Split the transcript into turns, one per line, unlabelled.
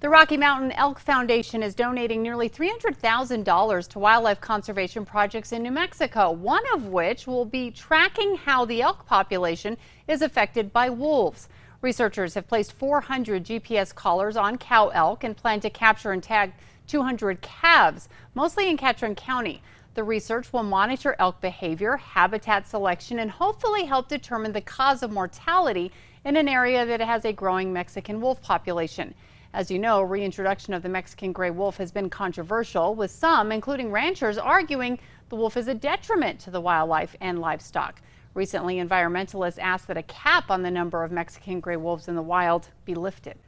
The Rocky Mountain Elk Foundation is donating nearly $300,000 to wildlife conservation projects in New Mexico, one of which will be tracking how the elk population is affected by wolves. Researchers have placed 400 GPS collars on cow elk and plan to capture and tag 200 calves, mostly in Catron County. The research will monitor elk behavior, habitat selection, and hopefully help determine the cause of mortality in an area that has a growing Mexican wolf population. As you know, reintroduction of the Mexican gray wolf has been controversial, with some, including ranchers, arguing the wolf is a detriment to the wildlife and livestock. Recently, environmentalists asked that a cap on the number of Mexican gray wolves in the wild be lifted.